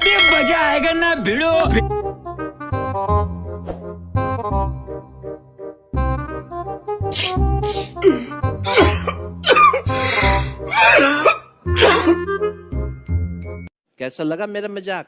अभी मज़ा आएगा ना भिड़ो। कैसा लगा मेरा मज़ाक?